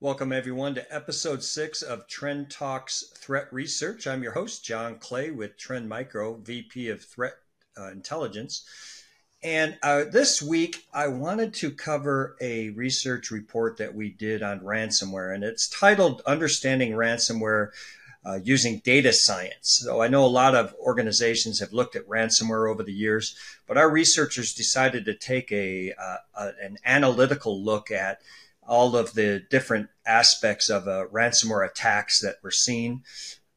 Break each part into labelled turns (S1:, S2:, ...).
S1: Welcome, everyone, to episode six of Trend Talks Threat Research. I'm your host, Jon Clay, with Trend Micro, VP of Threat uh, Intelligence. And uh, this week, I wanted to cover a research report that we did on ransomware, and it's titled Understanding Ransomware uh, Using Data Science. So I know a lot of organizations have looked at ransomware over the years, but our researchers decided to take a, uh, a an analytical look at all of the different aspects of a ransomware attacks that were seen.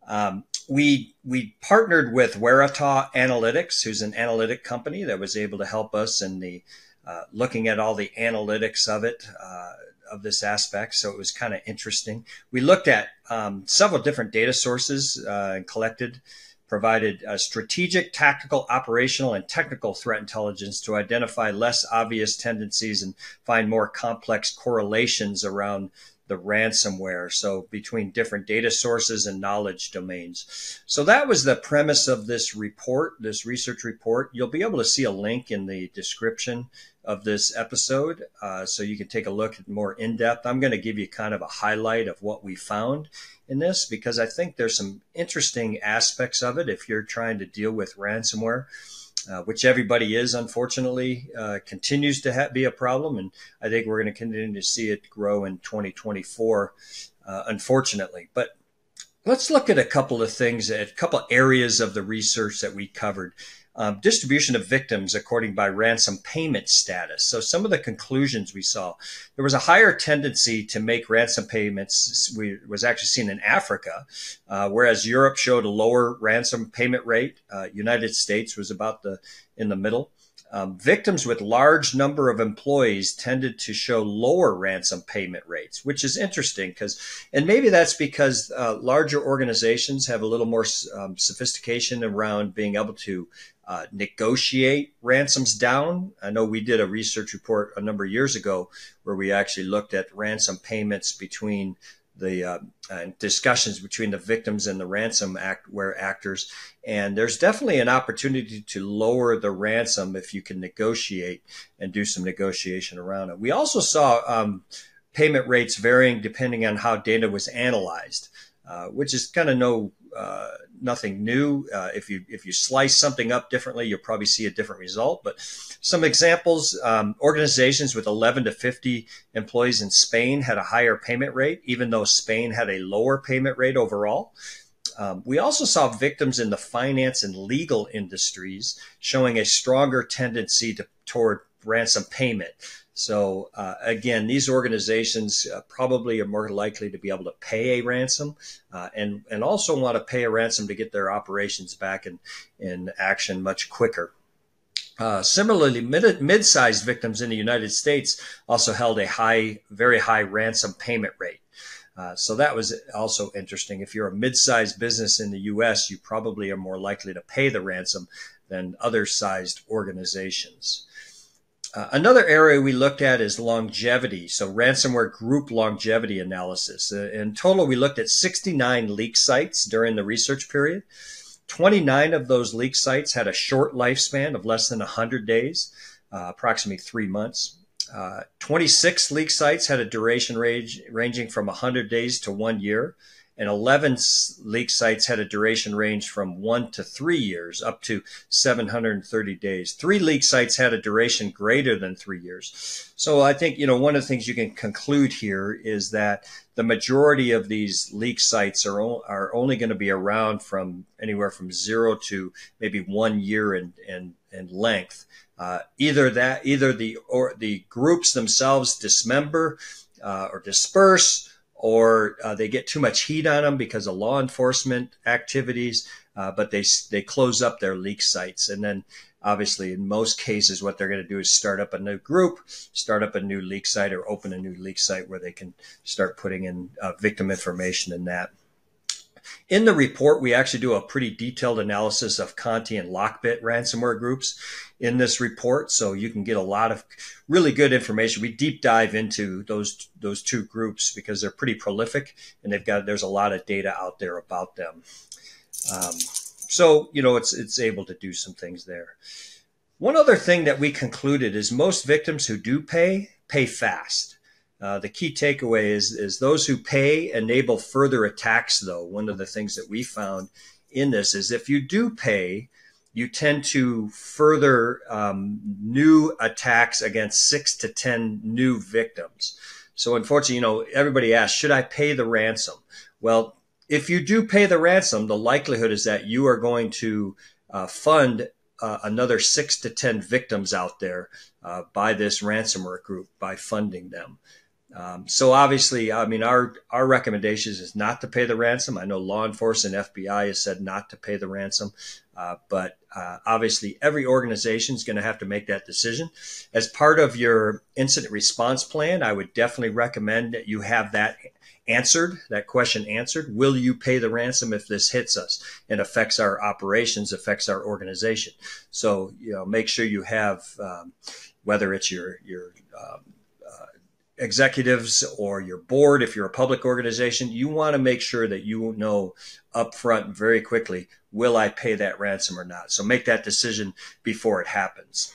S1: Um, we we partnered with Waratah Analytics, who's an analytic company that was able to help us in the uh, looking at all the analytics of it uh, of this aspect. So it was kind of interesting. We looked at um, several different data sources uh, and collected provided uh, strategic, tactical, operational, and technical threat intelligence to identify less obvious tendencies and find more complex correlations around the ransomware. So between different data sources and knowledge domains. So that was the premise of this report, this research report. You'll be able to see a link in the description of this episode uh, so you can take a look at more in depth. I'm going to give you kind of a highlight of what we found in this because I think there's some interesting aspects of it if you're trying to deal with ransomware. Uh, which everybody is, unfortunately, uh, continues to ha- be a problem. And I think we're going to continue to see it grow in 2024, uh, unfortunately. But let's look at a couple of things, a couple areas of the research that we covered um, distribution of victims according by ransom payment status. So some of the conclusions we saw, there was a higher tendency to make ransom payments. We was actually seen in Africa, uh, whereas Europe showed a lower ransom payment rate. Uh, United States was about the in the middle. Um, victims with large number of employees tended to show lower ransom payment rates, which is interesting because, and maybe that's because uh, larger organizations have a little more um, sophistication around being able to uh, negotiate ransoms down. I know we did a research report a number of years ago where we actually looked at ransom payments between the uh, uh, discussions between the victims and the ransom act where actors. And there's definitely an opportunity to lower the ransom if you can negotiate and do some negotiation around it. We also saw um, payment rates varying depending on how data was analyzed, uh, which is kind of no uh, nothing new. Uh, if you if you slice something up differently, you'll probably see a different result. But some examples: um, organizations with 11 to 50 employees in Spain had a higher payment rate, even though Spain had a lower payment rate overall. Um, we also saw victims in the finance and legal industries showing a stronger tendency to, toward ransom payment. So uh, again, these organizations uh, probably are more likely to be able to pay a ransom, uh, and and also want to pay a ransom to get their operations back in in action much quicker. Uh, similarly, mid- mid-sized victims in the United States also held a high, very high ransom payment rate. Uh, so that was also interesting. If you're a mid-sized business in the U.S., you probably are more likely to pay the ransom than other sized organizations. Uh, another area we looked at is longevity. So ransomware group longevity analysis. Uh, in total, we looked at 69 leak sites during the research period. 29 of those leak sites had a short lifespan of less than 100 days, uh, approximately three months. Uh, 26 leak sites had a duration range ranging from 100 days to one year and 11 leak sites had a duration range from one to three years up to 730 days. Three leak sites had a duration greater than three years. So I think, you know, one of the things you can conclude here is that the majority of these leak sites are, are only going to be around from anywhere from zero to maybe one year in, in, in length. Uh, either that, either the, or the groups themselves dismember uh, or disperse, or uh, they get too much heat on them because of law enforcement activities, uh, but they they close up their leak sites, and then obviously in most cases what they're going to do is start up a new group, start up a new leak site, or open a new leak site where they can start putting in uh, victim information in that. In the report, we actually do a pretty detailed analysis of Conti and Lockbit ransomware groups in this report, so you can get a lot of really good information. We deep dive into those those two groups because they're pretty prolific and they've got there's a lot of data out there about them. Um, so you know it's it's able to do some things there. One other thing that we concluded is most victims who do pay pay fast. Uh, the key takeaway is, is those who pay enable further attacks, though. One of the things that we found in this is if you do pay, you tend to further um, new attacks against six to 10 new victims. So, unfortunately, you know, everybody asks, should I pay the ransom? Well, if you do pay the ransom, the likelihood is that you are going to uh, fund uh, another six to 10 victims out there uh, by this ransomware group by funding them. Um, so obviously, I mean, our our recommendations is not to pay the ransom. I know law enforcement, FBI has said not to pay the ransom, uh, but uh, obviously, every organization is going to have to make that decision. As part of your incident response plan, I would definitely recommend that you have that answered, that question answered. Will you pay the ransom if this hits us and affects our operations, affects our organization? So, you know, make sure you have, um, whether it's your, your, um, executives or your board, if you're a public organization, you want to make sure that you know upfront very quickly, will I pay that ransom or not? So make that decision before it happens.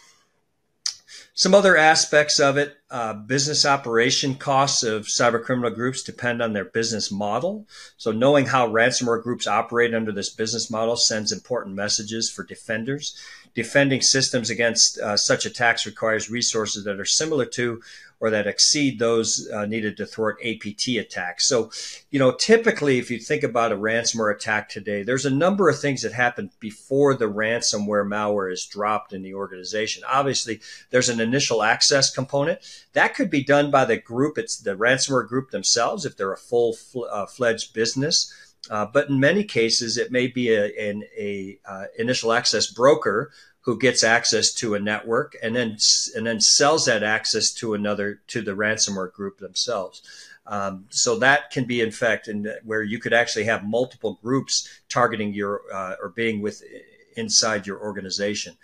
S1: Some other aspects of it, uh, business operation costs of cyber criminal groups depend on their business model. So knowing how ransomware groups operate under this business model sends important messages for defenders. Defending systems against uh, such attacks requires resources that are similar to or that exceed those uh, needed to thwart APT attacks. So, you know, typically, if you think about a ransomware attack today, there's a number of things that happen before the ransomware malware is dropped in the organization. Obviously, there's an initial access component that could be done by the group. It's the ransomware group themselves if they're a full uh, fledged business. Uh, but in many cases, it may be a, an a, uh, initial access broker who gets access to a network and then and then sells that access to another to the ransomware group themselves. Um, so that can be in fact in where you could actually have multiple groups targeting your uh, or being with inside your organization.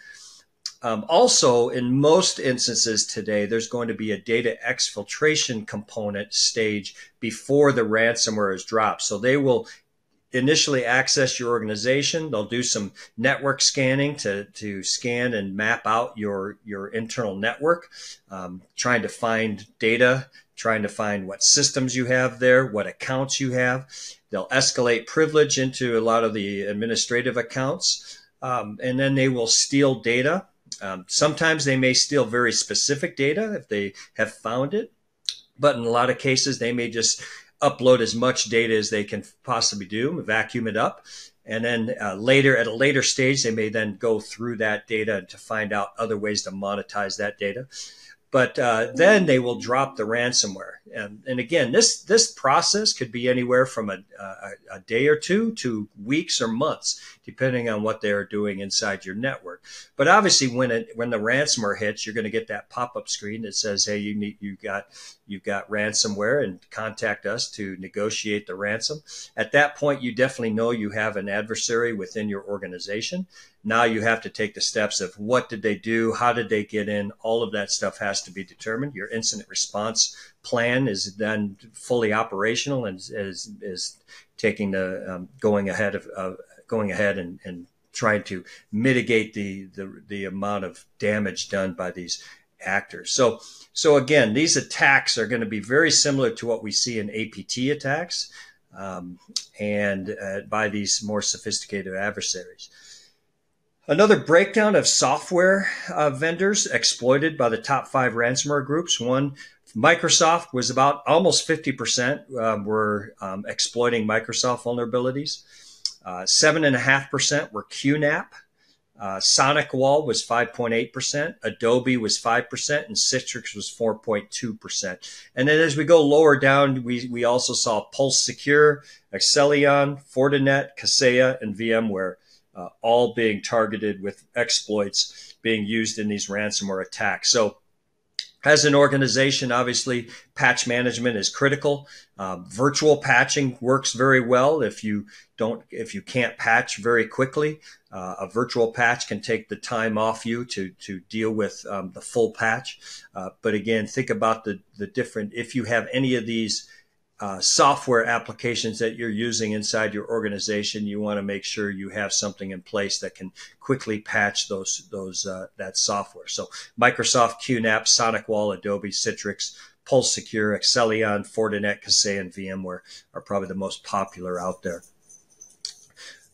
S1: Um, also, in most instances today, there's going to be a data exfiltration component stage before the ransomware is dropped. So they will initially access your organization. They'll do some network scanning to, to scan and map out your, your internal network, um, trying to find data, trying to find what systems you have there, what accounts you have. They'll escalate privilege into a lot of the administrative accounts, um, and then they will steal data. Um, sometimes they may steal very specific data if they have found it, but in a lot of cases, they may just upload as much data as they can possibly do, vacuum it up. And then uh, later, at a later stage, they may then go through that data to find out other ways to monetize that data. But uh, then they will drop the ransomware. And, and again, this this process could be anywhere from a, a, a day or two to weeks or months, depending on what they are doing inside your network. But obviously, when it when the ransomware hits, you're going to get that pop up screen that says, "Hey, you need you got you've got ransomware, and contact us to negotiate the ransom." At that point, you definitely know you have an adversary within your organization, now you have to take the steps of what did they do? How did they get in? All of that stuff has to be determined. Your incident response plan is then fully operational and is, is taking the um, going ahead of uh, going ahead and, and trying to mitigate the, the, the amount of damage done by these actors. So, so again, these attacks are going to be very similar to what we see in APT attacks um, and uh, by these more sophisticated adversaries. Another breakdown of software uh, vendors exploited by the top five ransomware groups. One, Microsoft was about almost 50% um, were um, exploiting Microsoft vulnerabilities. Uh, 7.5% were QNAP. Uh, SonicWall was 5.8%, Adobe was 5%, and Citrix was 4.2%. And then as we go lower down, we, we also saw Pulse Secure, Accellion, Fortinet, Kaseya, and VMware uh, all being targeted with exploits being used in these ransomware attacks. So, as an organization, obviously, patch management is critical. Uh, virtual patching works very well if you don't, if you can't patch very quickly. Uh, a virtual patch can take the time off you to to deal with um, the full patch. Uh, but again, think about the the different. If you have any of these uh, software applications that you're using inside your organization, you want to make sure you have something in place that can quickly patch those those uh, that software. So Microsoft, QNAP, SonicWall, Adobe, Citrix, Pulse Secure, Accellion, Fortinet, Kaseya, and VMware are probably the most popular out there.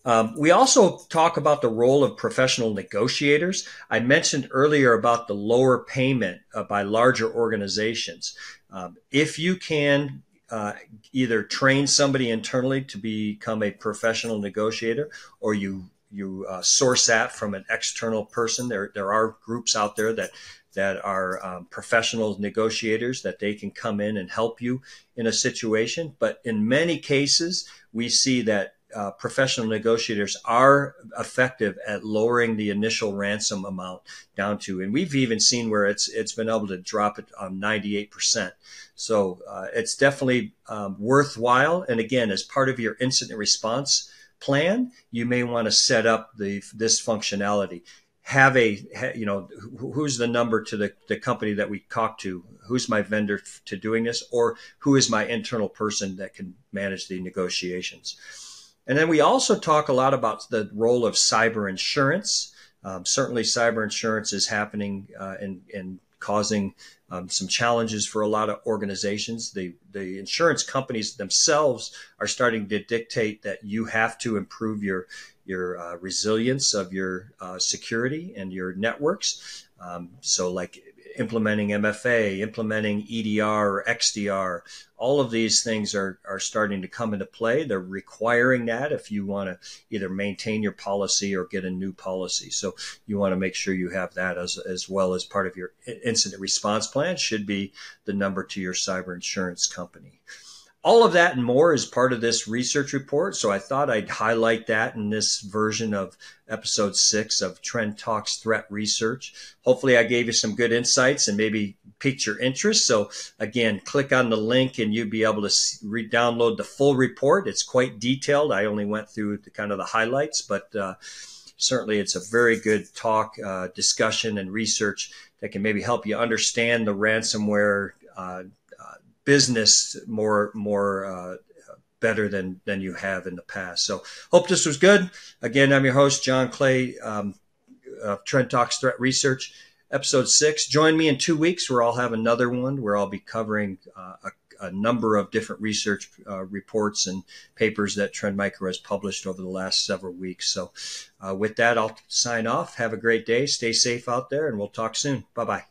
S1: Um, we also talk about the role of professional negotiators. I mentioned earlier about the lower payment uh, by larger organizations. Um, if you can uh, either train somebody internally to become a professional negotiator, or you you uh, source that from an external person. There there are groups out there that that are um, professional negotiators that they can come in and help you in a situation. But in many cases, we see that uh, professional negotiators are effective at lowering the initial ransom amount down to, and we've even seen where it's it's been able to drop it on 98%. So uh, it's definitely um, worthwhile. And again, as part of your incident response plan, you may want to set up the this functionality. Have a you know who's the number to the, the company that we talk to? Who's my vendor to doing this, or who is my internal person that can manage the negotiations? And then we also talk a lot about the role of cyber insurance. Um, certainly, cyber insurance is happening uh, and, and causing um, some challenges for a lot of organizations. The, the insurance companies themselves are starting to dictate that you have to improve your, your uh, resilience of your uh, security and your networks. Um, so, like implementing MFA, implementing EDR or XDR. All of these things are, are starting to come into play. They're requiring that if you want to either maintain your policy or get a new policy. So you want to make sure you have that as, as well as part of your incident response plan should be the number to your cyber insurance company. All of that and more is part of this research report. So I thought I'd highlight that in this version of episode six of Trend Talks Threat Research. Hopefully, I gave you some good insights and maybe piqued your interest. So again, click on the link and you'll be able to re-download the full report. It's quite detailed. I only went through the kind of the highlights, but uh, certainly it's a very good talk, uh, discussion, and research that can maybe help you understand the ransomware uh, business more more uh, better than than you have in the past. So hope this was good. Again, I'm your host Jon Clay um, of Trend Talks Threat Research, episode six. Join me in two weeks where I'll have another one where I'll be covering uh, a, a, number of different research uh, reports and papers that Trend Micro has published over the last several weeks. So uh, with that, I'll sign off. Have a great day. Stay safe out there, and we'll talk soon. Bye bye.